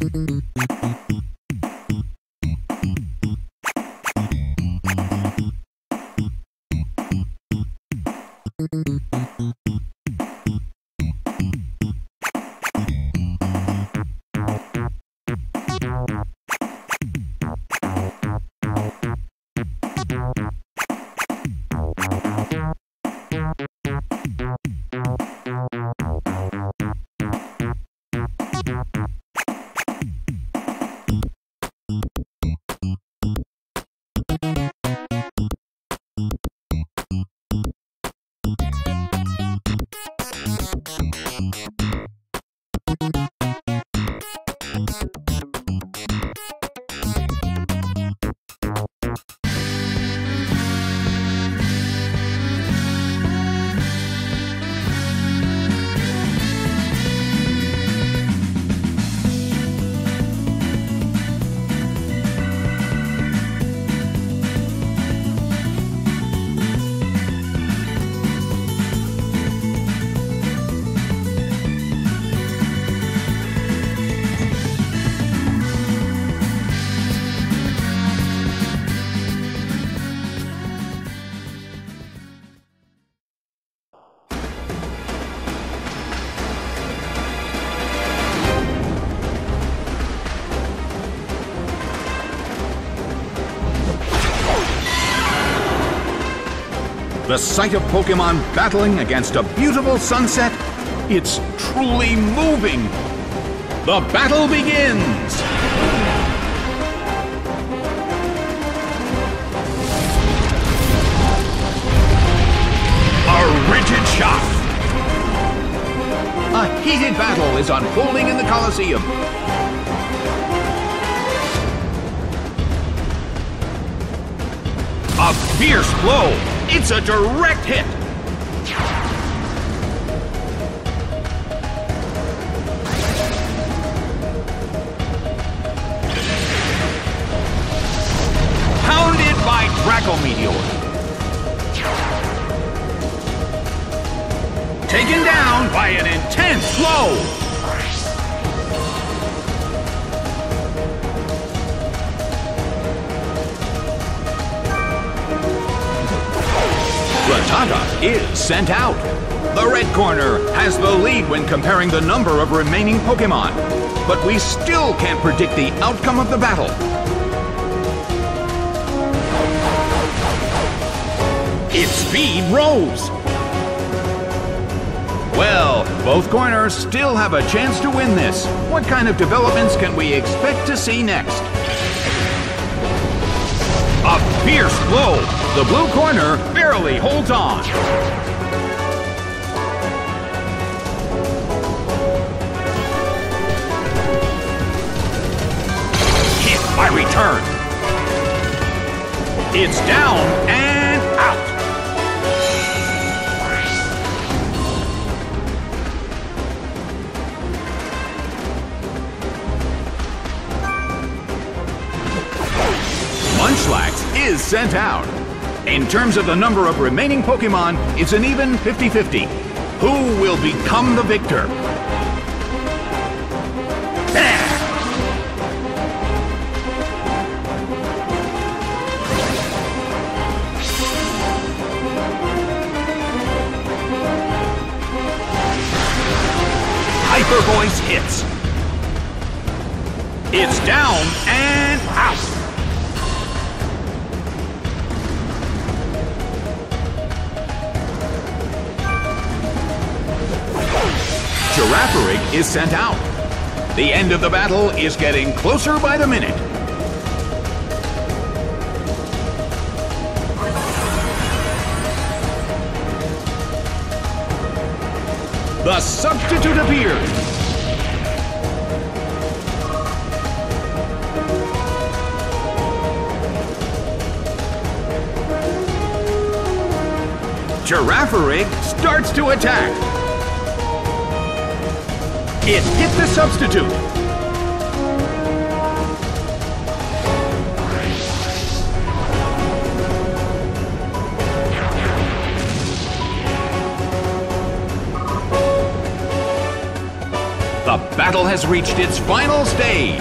Thank you. The sight of Pokemon battling against a beautiful sunset, it's truly moving. The battle begins! A rigid shock. A heated battle is unfolding in the Colosseum. A fierce blow it's a direct hit! Pounded by Draco Meteor. Taken down by an intense blow! Rattata is sent out. The red corner has the lead when comparing the number of remaining Pokemon, but we still can't predict the outcome of the battle. Its speed rose. Well, both corners still have a chance to win this. What kind of developments can we expect to see next? A fierce blow. The blue corner barely holds on. Hit by return. It's down and is sent out. In terms of the number of remaining Pokemon, it's an even 50-50. Who will become the victor? Hyper Voice hits. It's down and Girafarig is sent out. The end of the battle is getting closer by the minute. The substitute appears. Girafarig starts to attack. It hit the substitute. The battle has reached its final stage.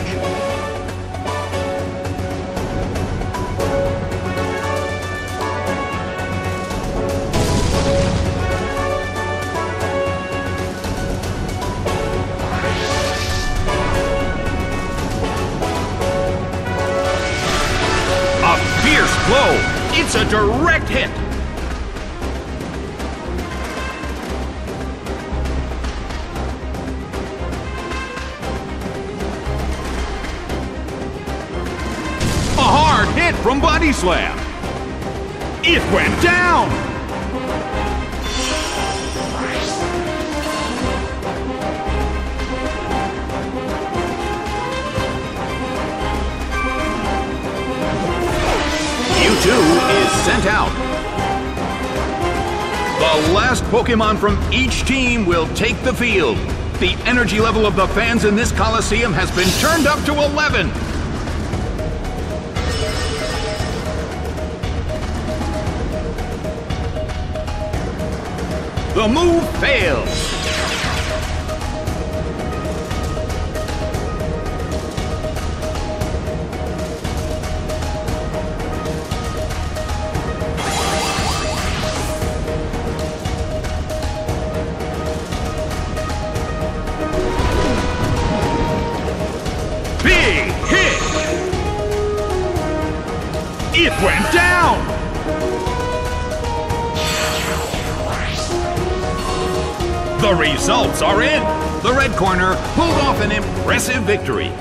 A fierce blow. It's a direct hit. A hard hit from Body Slam. It went down. Is sent out. The last Pokemon from each team will take the field. The energy level of the fans in this Coliseum has been turned up to 11. The move fails. Went down! The results are in! The red corner pulled off an impressive victory.